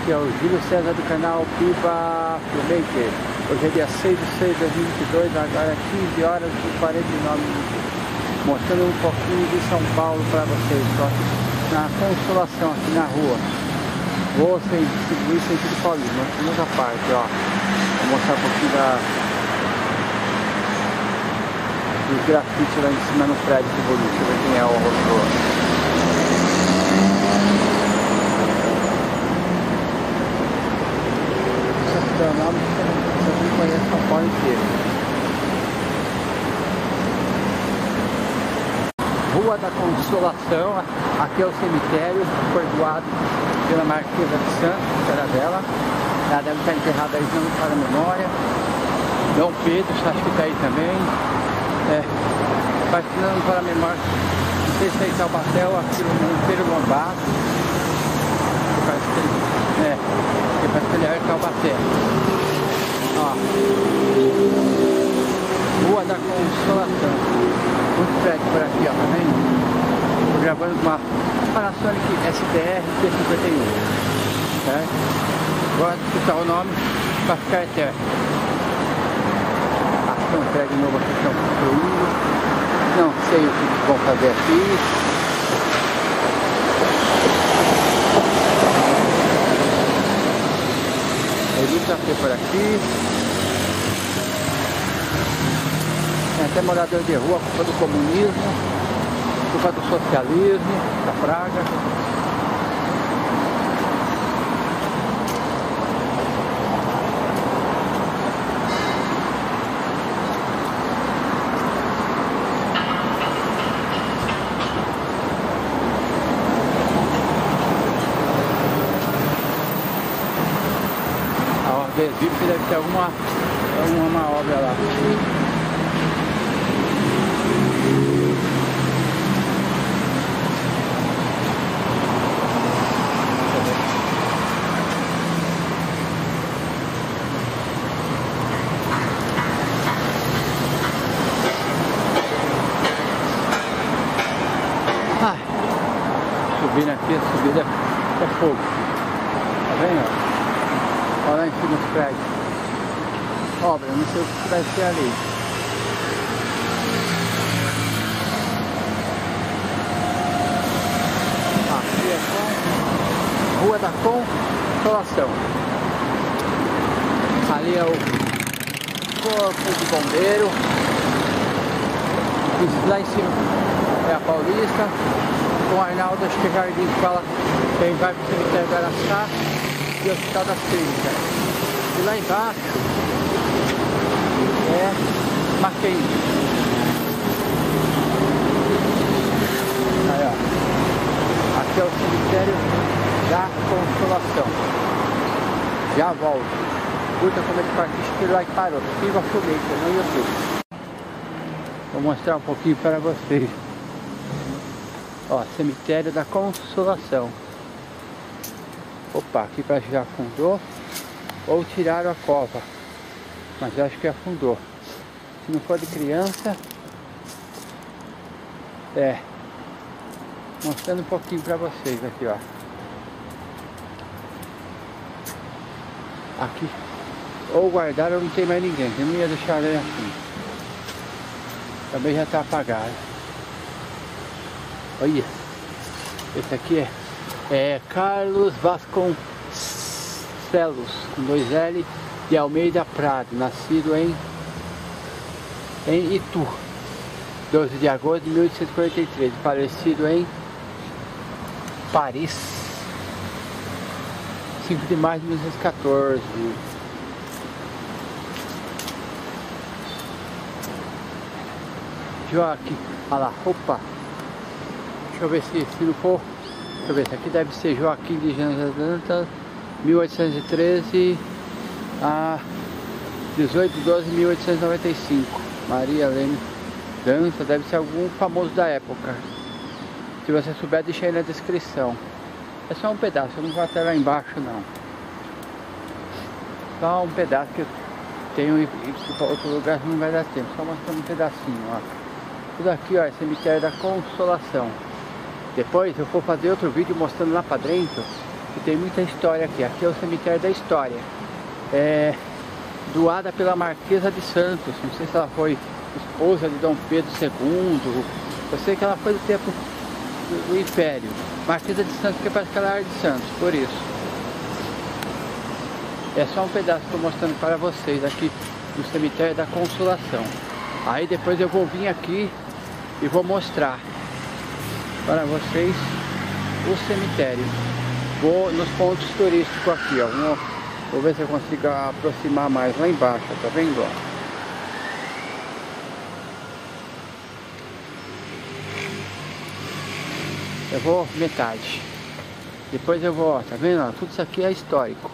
Aqui é o Júlio César do canal Piba Filmmaker. Hoje é dia 6 de 6 de 2022, agora é 15 horas e 49 minutos. Mostrando um pouquinho de São Paulo para vocês, só na Consolação, aqui na rua. Vou sem distribuir sentido paulista, mas segunda parte, ó. Vou mostrar um pouquinho da do grafite lá em cima no prédio do bonito. Ver quem é o autor. Nome você não conhece São Paulo inteiro. Rua da Consolação, aqui é o cemitério, foi doado pela Marquesa de Santos, que era dela. Ela deve estar enterrada aí, não para a memória. Dom Pedro, acho que está aí também. É, para a memória. Não sei se é ou aqui no Monteiro Lombardo. Ele, é, parece que ele é Taubaté. Ó. Rua da Consolação. Muito prédio por aqui, ó, tá vendo? Tô gravando com uma Panasonic STR P51. Certo? Agora escutar o nome para ficar eterno. Aqui é um prédio novo aqui que estão construindo. Não sei o que vão fazer aqui. Elita por aqui. Tem até morador de rua, culpa do comunismo, culpa do socialismo, da praga. Ter alguma, alguma obra lá. subindo aqui, a subida é fogo. Tá vendo? Olha lá em cima dos prédios. Obra, não sei o que vai ser ali. Aqui é Rua da Consolação. Ali é o Corpo de Bombeiro. Lá em cima é a Paulista o Arnaldo acho que Jardim que fala quem vai para o cemitério do Araçá e o Hospital das Clínicas. E lá embaixo é Mackenzie. Aí ó. Aqui é o cemitério da Consolação. Já volto. Curta é que participa like parou. Viva Filmmaker no YouTube. Vou mostrar um pouquinho para vocês. Ó, cemitério da Consolação. Opa, aqui já afundou. Ou tiraram a cova. Mas acho que afundou. Se não for de criança. É. Mostrando um pouquinho pra vocês aqui, ó. Aqui. Ou guardaram não tem mais ninguém. Eu não ia deixar ele assim. Também já tá apagado. Olha, esse aqui é, é Carlos Vasconcelos, com dois L, de Almeida Prado, nascido em, em Itu, 12 de agosto de 1843, falecido em Paris, 5 de maio de 1914. Joaquim, opa! Deixa eu ver se, se não for. Deixa eu ver, esse aqui deve ser Joaquim de Dantas, 1813 a 18 de 12 de 1895. Maria Leme Dança, deve ser algum famoso da época. Se você souber, deixa aí na descrição. É só um pedaço, eu não vou até lá embaixo não. Só um pedaço que eu tenho e, para outro lugar não vai dar tempo. Só mostrando um pedacinho, ó. Tudo aqui, ó, é cemitério da Consolação. Depois eu vou fazer outro vídeo mostrando lá pra dentro E tem muita história aqui. Aqui é o cemitério da história. É doada pela Marquesa de Santos. Não sei se ela foi esposa de Dom Pedro II. Eu sei que ela foi do tempo do, do Império. Marquesa de Santos, porque parece que ela era de Santos, por isso. É só um pedaço que estou mostrando para vocês aqui do cemitério da Consolação. Aí depois eu vou vir aqui e vou mostrar para vocês o cemitério. Vou nos pontos turísticos aqui, ó. Vou, ver se eu consigo aproximar mais lá embaixo, tá vendo? Ó? Eu vou metade. Depois eu vou, ó, tá vendo? Tudo isso aqui é histórico.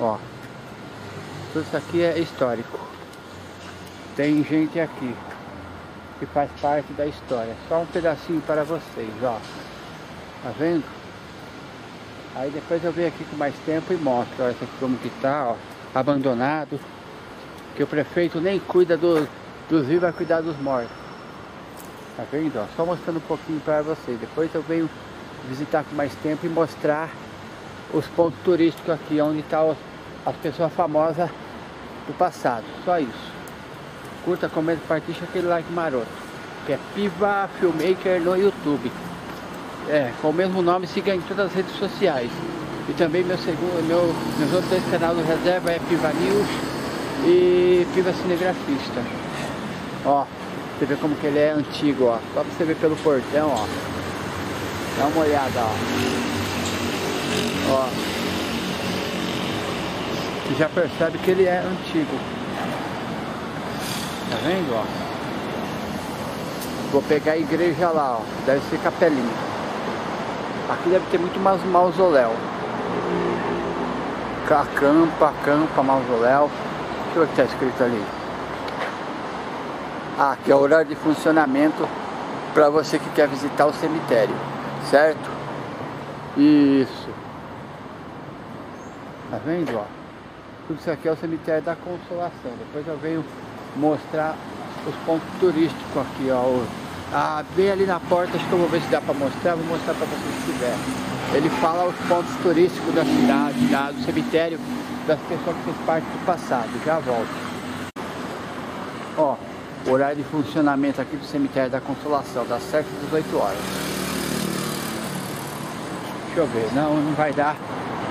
Ó. Tudo isso aqui é histórico. Tem gente aqui que faz parte da história. Só um pedacinho para vocês, ó. Tá vendo? Aí depois eu venho aqui com mais tempo e mostro, aqui como que tá, ó, abandonado. Que o prefeito nem cuida do, dos vivos, vai cuidar dos mortos. Tá vendo? Ó, só mostrando um pouquinho para vocês. Depois eu venho visitar com mais tempo e mostrar os pontos turísticos aqui, onde estão tá as pessoas famosas do passado. Só isso. Curta, comenta, partilha aquele like maroto. Que é Piva Filmmaker no YouTube. É, com o mesmo nome, siga em todas as redes sociais. E também meu segundo, meu, meus outros dois canais do reserva é Piva News e Piva Cinegrafista. Ó, você vê como que ele é antigo, ó. Só pra você ver pelo portão, ó. Dá uma olhada, ó. Ó. Você já percebe que ele é antigo. Tá vendo, ó? Vou pegar a igreja lá, ó. Deve ser capelinha. Aqui deve ter muito mais mausoléu. Acampa, acampa, mausoléu. O que tá escrito ali. Ah, aqui é o horário de funcionamento para você que quer visitar o cemitério, certo? Isso. Tá vendo, ó? Tudo isso aqui é o cemitério da Consolação. Depois eu venho mostrar os pontos turísticos aqui, ó. Ah, bem ali na porta, acho que eu vou ver se dá para mostrar, vou mostrar para vocês se tiver. Ele fala os pontos turísticos da cidade, da, do cemitério, das pessoas que fez parte do passado. Já volto. Ó, Horário de funcionamento aqui do cemitério da Consolação, das 7 às 18 horas. Deixa eu ver, não, não vai dar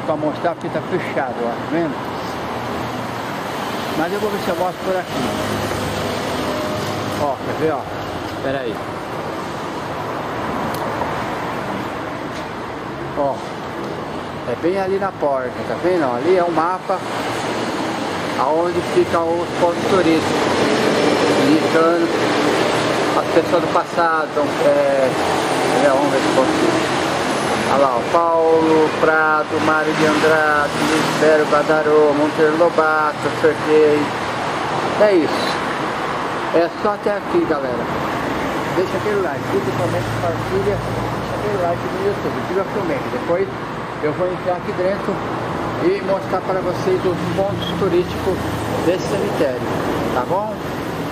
para mostrar porque tá fechado, ó, tá vendo? Mas eu vou ver se eu mostro por aqui. Ó, quer ver, ó? Espera aí. Ó, é bem ali na porta, tá vendo? Ali é um mapa aonde ficam os pontos turísticos indicando as pessoas do passado. Então, é, ver se consigo. Olha lá, o Paulo Prado, Mário de Andrade, Luiz Badarô, Monteiro Lobato, Serguei. É isso. É só até aqui, galera. Deixa aquele like, comenta, compartilha, aquele like no YouTube, tira filmando. Depois eu vou entrar aqui dentro e mostrar para vocês os pontos turísticos desse cemitério, tá bom?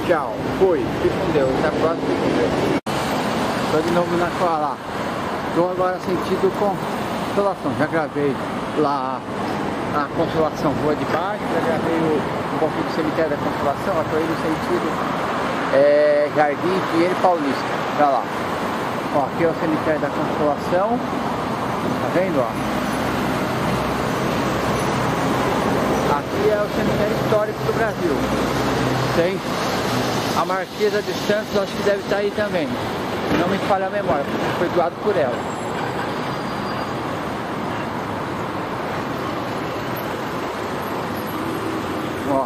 Tchau, fui, fique com Deus, até a próxima, fique com Deus. Estou de novo na lá. Estou agora sentido consolação. Já gravei lá a consolação rua de baixo, já gravei o, um pouquinho do cemitério da consolação, estou aí no sentido é, Jardim Pinheiro Paulista. Olha lá. Ó, aqui é o cemitério da consolação. Tá vendo, ó? Aqui é o cemitério histórico do Brasil. Tem a Marquesa de Santos acho que deve estar aí também. Não me falha a memória, foi doado por ela. Ó.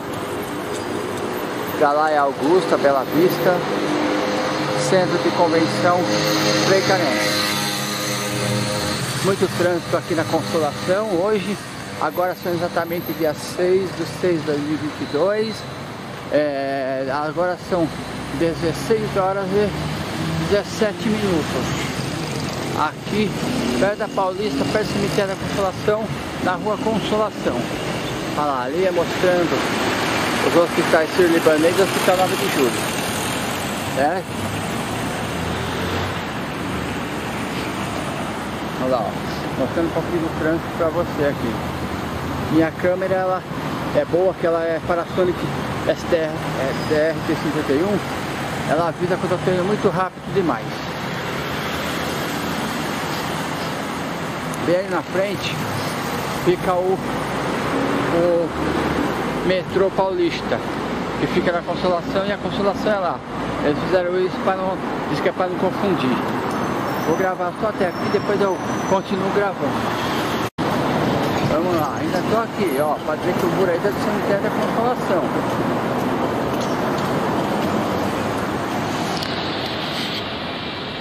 Lá é Augusta, Bela Vista. Centro de Convenção Frei Muito trânsito aqui na Consolação hoje. Agora são exatamente dia 6 de 6 de 2022. É, agora são 16 horas e 17 minutos. Aqui, perto da Paulista, perto do cemitério da Consolação, na rua Consolação. Olha lá, ali é mostrando os hospitais Sírio-Libanês e o Hospital 9 de Julho. Certo? Olha lá, ó. mostrando um pouquinho do trânsito para você aqui. Minha câmera ela é boa, que ela é Panasonic STR, STR T51. Ela avisa quando eu indo muito rápido demais. Bem ali na frente fica o metrô paulista, que fica na Consolação e a Consolação é lá. Eles fizeram isso para não. Diz que é para não confundir. Vou gravar só até aqui, depois eu continuo gravando. Vamos lá, ainda tô aqui, ó, para dizer que o aí deve ser um da consolação.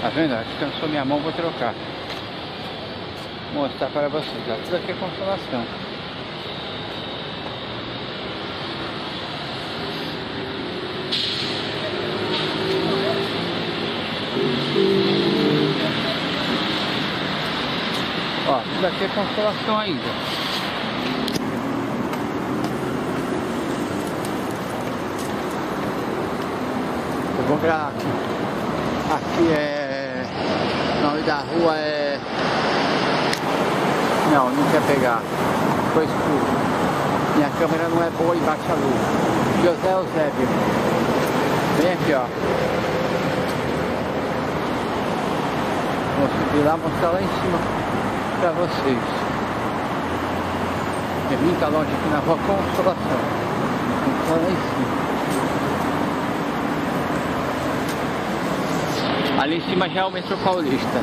Tá vendo? Acho que cansou minha mão, vou trocar. Vou mostrar para vocês, ó. tudo aqui é consolação. Ó, tudo aqui é consolação ainda. vou gravar aqui. Aqui é. O nome da rua é. Não, não quer pegar. Foi escuro. Minha câmera não é boa e baixa a luz. José Eusébio. Vem aqui, ó. Vou subir lá, mostrar lá em cima pra vocês. É muito longe aqui na rua Consolação. Vou lá em cima. Ali em cima já é o metrô paulista.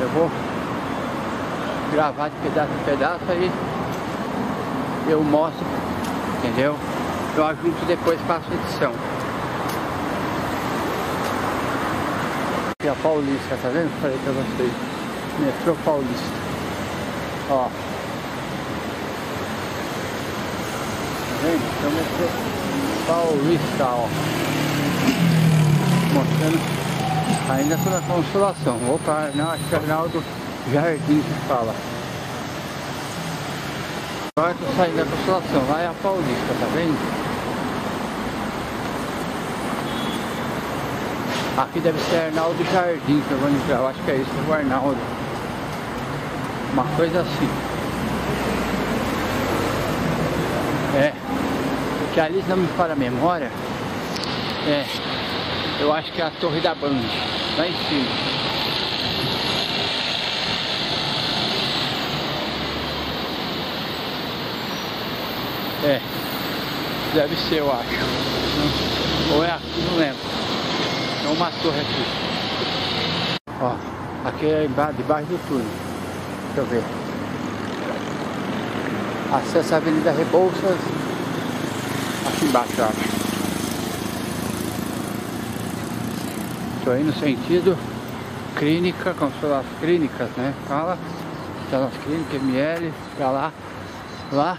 Eu vou gravar de pedaço em pedaço aí eu mostro, entendeu? Eu ajunto depois faço edição. Aqui a Paulista, tá vendo? Falei pra vocês. Metrô Paulista. Ó. Tá vendo? Então metrô Paulista, ó mostrando ainda toda a consolação. Não, acho que é Arnaldo Jardim que fala. Agora tô saindo da consolação, lá é a Paulista, tá vendo? Aqui deve ser Arnaldo Jardim que eu vou entrar, eu acho que é isso, o Arnaldo. Uma coisa assim. É, que ali não me fala a memória, é, eu acho que é a torre da Band, lá em cima. É, deve ser eu acho. Ou é aqui, não lembro. É uma torre aqui. Ó, aqui é debaixo do túnel. Deixa eu ver. Acesso à Avenida Rebouças. Aqui embaixo, acho. Estou aí no sentido clínica, como se as clínicas, né? Fala, está nas clínicas, ML, para lá, lá,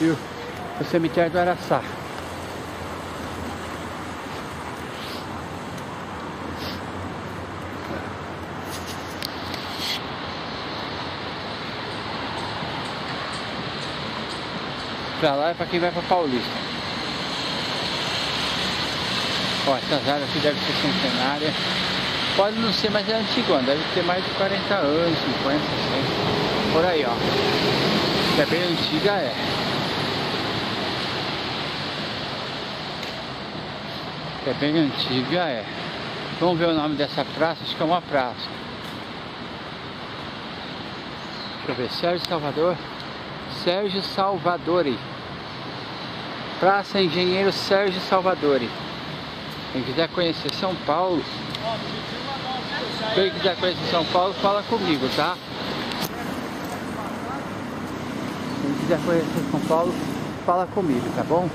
e o cemitério do Araçá. Pra lá é pra quem vai pra Paulista. Ó, essas áreas aqui devem ser centenárias. Pode não ser, mas é antigona, deve ter mais de 40 anos, 50, 60. Por aí, ó. É bem antiga, é. É bem antiga, é. Vamos ver o nome dessa praça, acho que é uma praça. Deixa eu ver, Sérgio Salvador. Sérgio Salvadori. Praça Engenheiro Sérgio Salvadori. Quem quiser conhecer São Paulo, quem quiser conhecer São Paulo, fala comigo, tá? Quem quiser conhecer São Paulo, fala comigo, tá bom?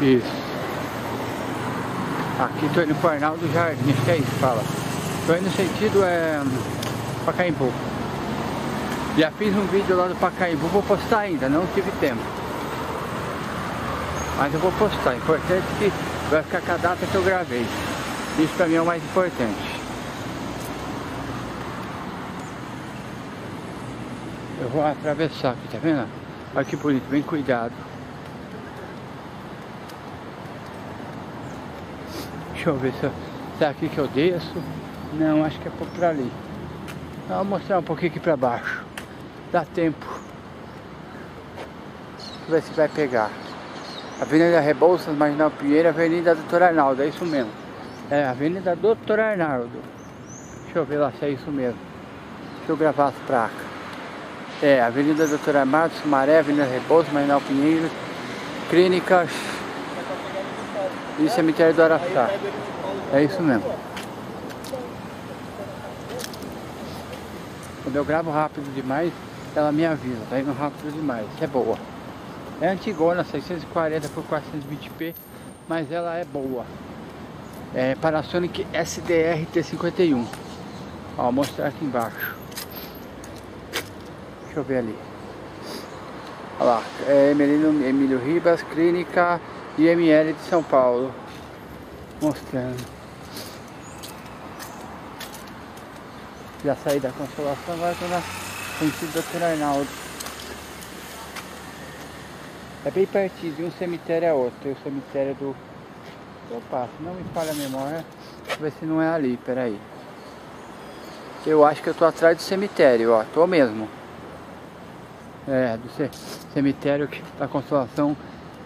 Isso. Aqui tô indo pro Arnaldo Jardim, acho que é isso, fala. Tô indo no sentido é Pacaembu. Já fiz um vídeo lá do Pacaembu, vou postar ainda, não tive tempo. Mas eu vou postar. Importante que vai ficar com a data que eu gravei. Isso pra mim é o mais importante. Eu vou atravessar aqui, tá vendo? Olha que bonito, bem cuidado. Deixa eu ver se, se é aqui que eu desço. Não, acho que é por ali. Então, vou mostrar um pouquinho aqui pra baixo. Dá tempo. Deixa eu ver se vai pegar. Avenida Rebouças, Marginal Pinheiro, Avenida Doutor Arnaldo, é isso mesmo. É, Avenida Doutor Arnaldo. Deixa eu ver lá se é isso mesmo. Deixa eu gravar as placas. É, Avenida Doutor Arnaldo, Sumaré, Avenida Rebouças, Marginal Pinheiro, Clínicas e Cemitério do Araçá. É isso mesmo. Quando eu gravo rápido demais, ela me avisa, tá indo rápido demais, é boa. É antigona, 640 por 420p, mas ela é boa. É Panasonic SDR T51. Ó, vou mostrar aqui embaixo. Deixa eu ver ali. Olha lá, é Emílio, Emílio Ribas, Clínica IML de São Paulo. Mostrando. Já saí da consolação, agora estou na sentido Dr. Arnaldo. É bem pertinho de um cemitério a outro. Tem o cemitério do. Opa, se não me falha a memória, deixa eu ver se não é ali, peraí. Eu acho que eu tô atrás do cemitério, ó, tô mesmo. É, do cemitério da Consolação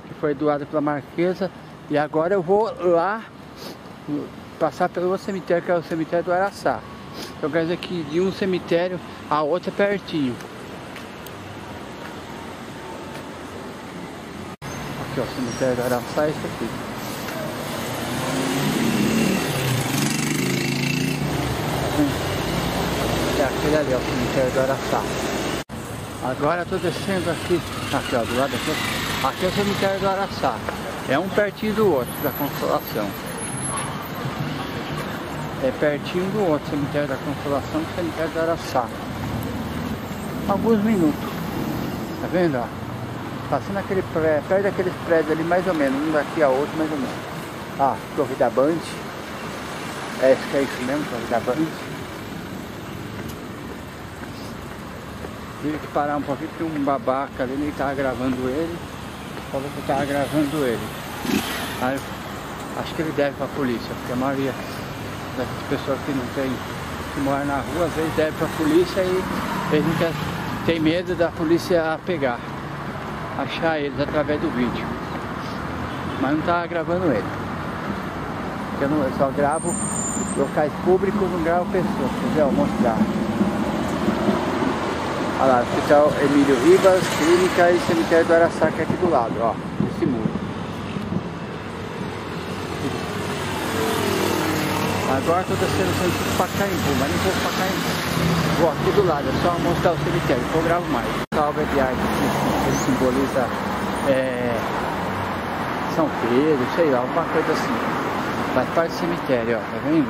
que foi doado pela Marquesa. E agora eu vou lá passar pelo outro cemitério, que é o cemitério do Araçá. Então quer dizer que de um cemitério a outro é pertinho. Aqui ó, o cemitério do Araçá é isso aqui. É aquele ali, ó, o cemitério do Araçá. Agora eu tô descendo aqui, aqui ó, do lado aqui. Aqui é o cemitério do Araçá. É um pertinho do outro, da Consolação é pertinho do outro cemitério da Consolação, o cemitério do Araçá. Alguns minutos. Tá vendo? Ó? Passando aquele pré, perto daqueles prédios ali, mais ou menos, um daqui a outro, mais ou menos. Ah, Torre da Band. É, acho que é isso mesmo, Torre da Band. Tive que parar um pouquinho porque um babaca ali, ele tava gravando ele. Falou que tava gravando ele. Aí, acho que ele deve pra polícia, porque a maioria dessas pessoas que não tem, que moram na rua, às vezes deve pra polícia e eles não querem, tem medo da polícia pegar, achar eles através do vídeo. Mas não tá gravando ele. Eu, não, eu só gravo locais públicos, não gravo pessoas, entendeu? Mostrar. Olha lá, Hospital Emílio Ribas, Clínica e Cemitério do Araçaca aqui do lado, ó, esse muro. Agora estou descendo o sentido Pacaembu, mas não vou Pacaembu. Vou aqui do lado, é só mostrar o cemitério, que eu gravo mais. Obra de arte que simboliza é, São Pedro, sei lá, alguma coisa assim. Faz parte do cemitério, ó, tá vendo?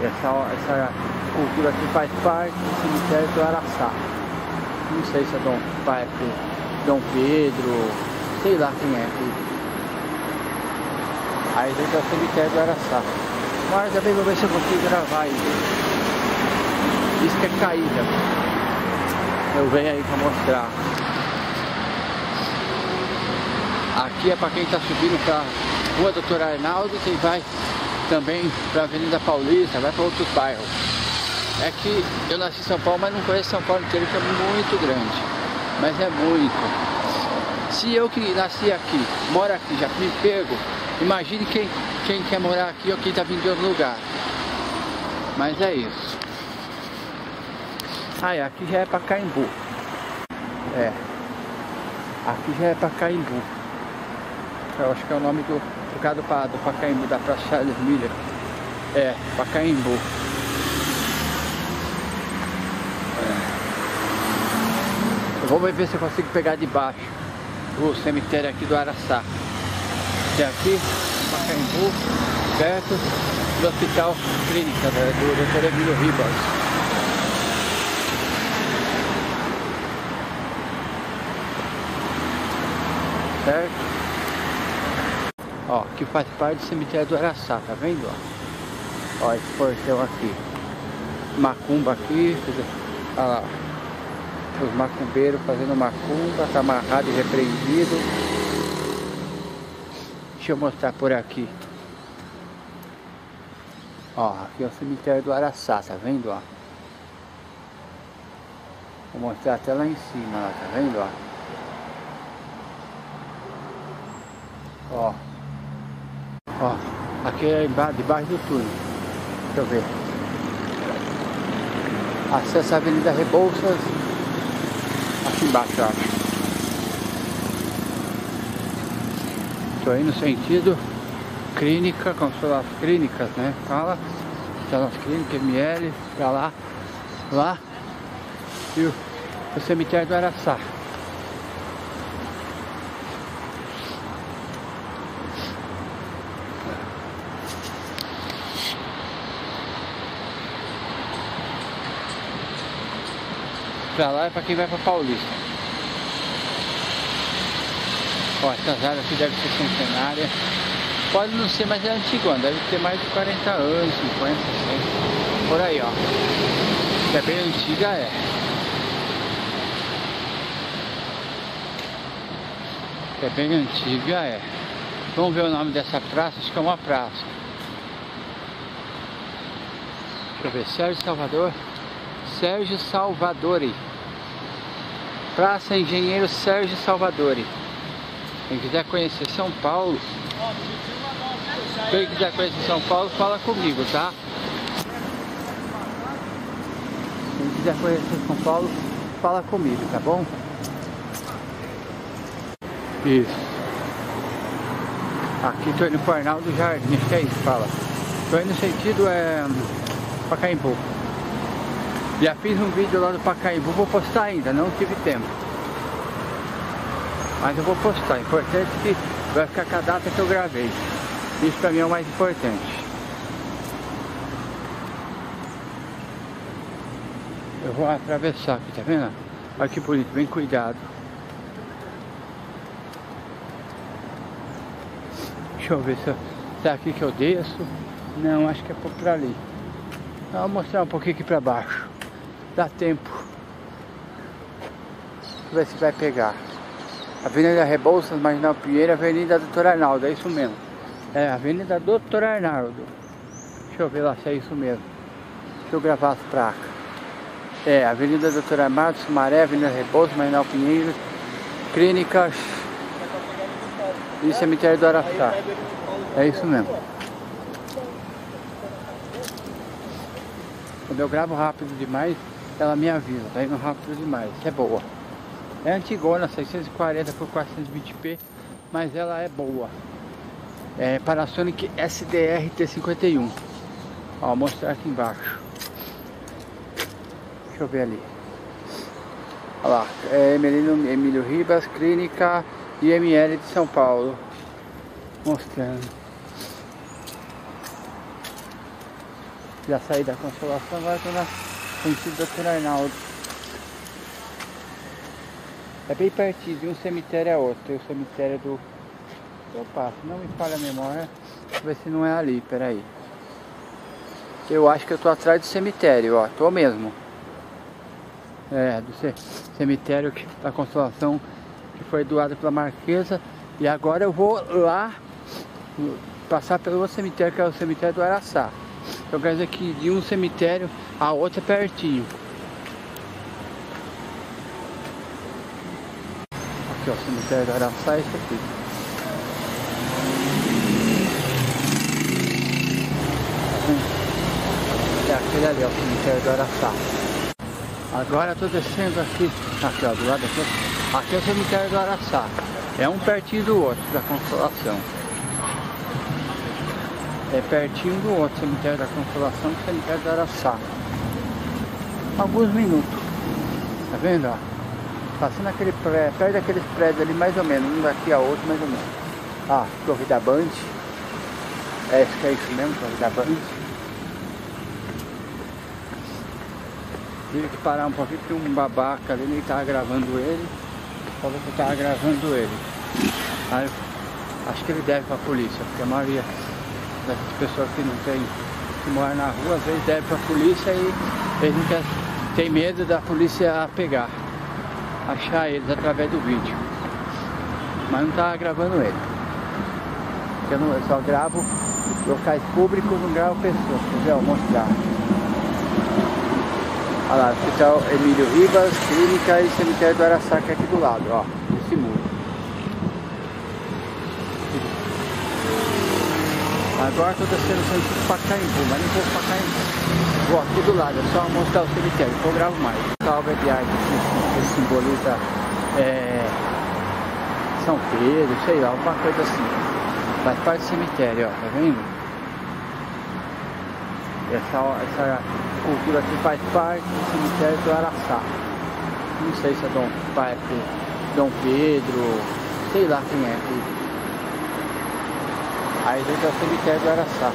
Essa, essa cultura aqui faz parte do cemitério do Araçá. Não sei se é Dom, pai, Dom Pedro, sei lá quem é. Aí vem para o cemitério do Araçá. Mas também vou ver se eu consigo gravar aí. Isso que é caída. Eu venho aí para mostrar. Aqui é para quem está subindo para Rua Doutor Arnaldo, quem vai também para Avenida Paulista, vai para outros bairros. É que eu nasci em São Paulo, mas não conheço São Paulo inteiro, que é muito grande. Mas é muito. Se eu que nasci aqui, moro aqui, já me pego, Imagine quem, quem quer morar aqui ou quem está vindo de outro lugar. Mas é isso. Ah, é, aqui já é para Caimbu. É. Aqui já é para Caimbu. Eu acho que é o nome do, do do, do Pacaembu, da Praça Charles Miller. É, Pacaembu. É. Vou ver se eu consigo pegar de baixo o cemitério aqui do Araçá é aqui, Pacaembu, perto do Hospital Clínica né, do Dr. Emílio Ribas. Certo? Ó, que faz parte do cemitério do Araçá, tá vendo? Ó, ó esse portão aqui. Macumba aqui, olha lá. Os macumbeiros fazendo macumba, tá amarrado e repreendido. Deixa eu mostrar por aqui. Ó, aqui é o cemitério do Araçá, tá vendo, ó? Vou mostrar até lá em cima, tá vendo, ó? Ó. Ó, aqui é debaixo do túnel. Deixa eu ver. Acesso à Avenida Rebouças. Aqui embaixo, ó. Estou aí no sentido clínica, como são as clínicas, né? Fala, são as clínicas, ML, pra lá, lá, e o, o cemitério do Araçá. Pra lá é pra quem vai pra Paulista. Ó, essas áreas aqui devem ser centenárias. Pode não ser, mas é antigona, deve ter mais de 40 anos, 50, 60. Por aí, ó. É bem antiga, é. É bem antiga, é. Vamos ver o nome dessa praça, acho que é uma praça. Deixa eu ver, Sérgio Salvador. Sérgio Salvadori. Praça Engenheiro Sérgio Salvadori. Quem quiser conhecer São Paulo, quem quiser conhecer São Paulo, fala comigo, tá? Quem quiser conhecer São Paulo, fala comigo, tá bom? Isso. Aqui tô indo pro Arnaldo Jardim, acho que é isso, fala. Tô indo no sentido é Pacaembu. Já fiz um vídeo lá do Pacaembu, vou postar ainda, não tive tempo. Mas eu vou postar, importante que vai ficar com a data que eu gravei. Isso pra mim é o mais importante. Eu vou atravessar aqui, tá vendo? Olha que bonito, bem cuidado. Deixa eu ver se, é aqui que eu desço. Não, acho que é por ali. Então, vou mostrar um pouquinho aqui pra baixo. Dá tempo. Eu ver se vai pegar. Avenida Rebouças, Marginal Pinheiro, Avenida Doutor Arnaldo, é isso mesmo. É, Avenida Doutor Arnaldo. Deixa eu ver lá se é isso mesmo. Deixa eu gravar as placas. É, Avenida Doutor Arnaldo, Sumaré, Avenida Rebouças, Marginal Pinheiro, Clínicas e Cemitério do Araçá. É isso mesmo. Quando eu gravo rápido demais, ela me avisa, tá indo rápido demais, isso é boa. É antigona, 640 por 420p, mas ela é boa. É Panasonic SDR T51. Ó, vou mostrar aqui embaixo. Deixa eu ver ali. Olha lá, é Emílio, Emílio Ribas, Clínica IML de São Paulo. Mostrando. Já saí da consolação, agora estou na sentido Dr. Arnaldo. É bem pertinho de um cemitério a outro. Tem o cemitério do. Opa, se não me falha a memória, deixa eu ver se não é ali, peraí. Eu acho que eu tô atrás do cemitério, ó, tô mesmo. É, do cemitério da Consolação que foi doado pela Marquesa. E agora eu vou lá passar pelo outro cemitério que é o cemitério do Araçá. Então quer dizer que de um cemitério a outro é pertinho. Aqui, ó, cemitério do Araçá, é isso aqui. É aquele ali, ó, o cemitério do Araçá. Agora eu tô descendo aqui, aqui ó, do lado aqui, aqui é o cemitério do Araçá. É um pertinho do outro, da Consolação. É pertinho do outro, cemitério da Consolação e cemitério do Araçá. Alguns minutos. Tá vendo, ó? Passando aquele prédio, perto daqueles prédios ali, mais ou menos, um daqui a outro, mais ou menos. Ah, Torre da Band. É, acho que é isso mesmo, Torre da Band. Tive que parar um pouquinho, porque um babaca ali, ele tava gravando ele. Falou que eu tava gravando ele. Aí, acho que ele deve pra polícia, porque a maioria dessas pessoas que não tem, que moram na rua, às vezes deve pra polícia e eles não querem, tem medo da polícia pegar achar eles através do vídeo. Mas não estava gravando ele. Eu, não, eu só gravo locais públicos no grau pessoa. Quer ver? Vou mostrar. Olha lá, Hospital Emílio Ribas, Clínica e Cemitério do Araçaca aqui do lado, ó. Esse muro. Agora estou descendo o sentido Pacaembu, mas não vou Pacaembu. Vou aqui do lado, é só mostrar o cemitério, eu gravo mais. Obra de arte que, simboliza é, São Pedro, sei lá, alguma coisa assim. Faz parte do cemitério, ó, tá vendo? Essa, essa cultura aqui faz parte do cemitério do Araçá. Não sei se é Dom, pai, Dom Pedro, sei lá quem é. Aí dentro é o cemitério do Araçá.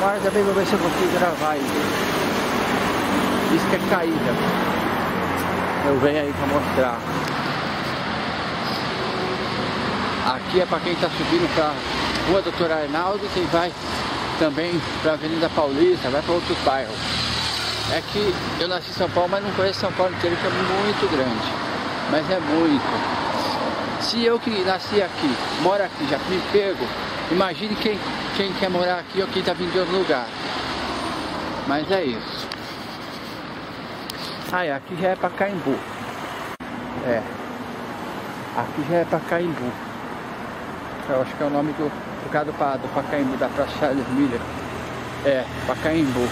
Mas também vou ver se eu consigo gravar. Isso que é caída. Eu venho aí para mostrar. Aqui é para quem está subindo para Rua Doutor Arnaldo, quem vai também para Avenida Paulista, vai para outros bairros. É que eu nasci em São Paulo, mas não conheço São Paulo inteiro, que é muito grande. Mas é muito. Se eu que nasci aqui, moro aqui, já me pego, imagine quem, quem quer morar aqui ou quem está vindo de outro lugar. Mas é isso. Ah, aqui já é para Caimbu. É. Aqui já é para Caimbu. Eu acho que é o nome do, causa do, Pacaembu, da Praça Charles Miller. É, Pacaembu.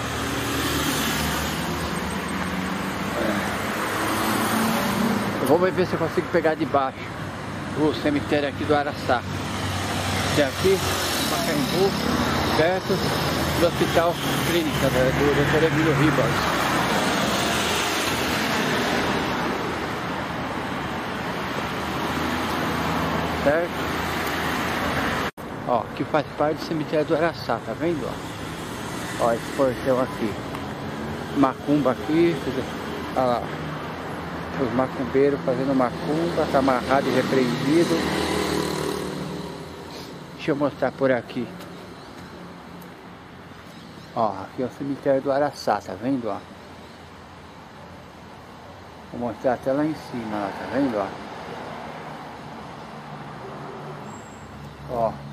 É. Vamos ver se eu consigo pegar de baixo o cemitério aqui do Araçá. Tem aqui, Pacaembu, perto do Hospital Clínica né, do Dr. Emílio Ribas. certo? Ó, que faz parte do cemitério do Araçá, tá vendo? Ó, ó esse portão aqui. Macumba aqui, olha lá. Os macumbeiros fazendo macumba, tá amarrado e repreendido. Deixa eu mostrar por aqui. Ó, aqui é o cemitério do Araçá, tá vendo, ó? Vou mostrar até lá em cima, ó, tá vendo, ó? Ó.